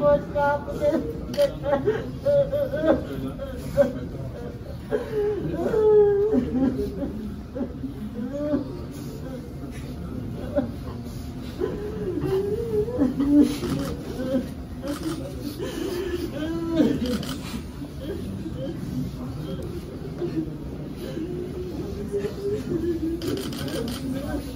boş kapı. Kilidi bana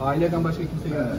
Aileden başka kimse gelmedi.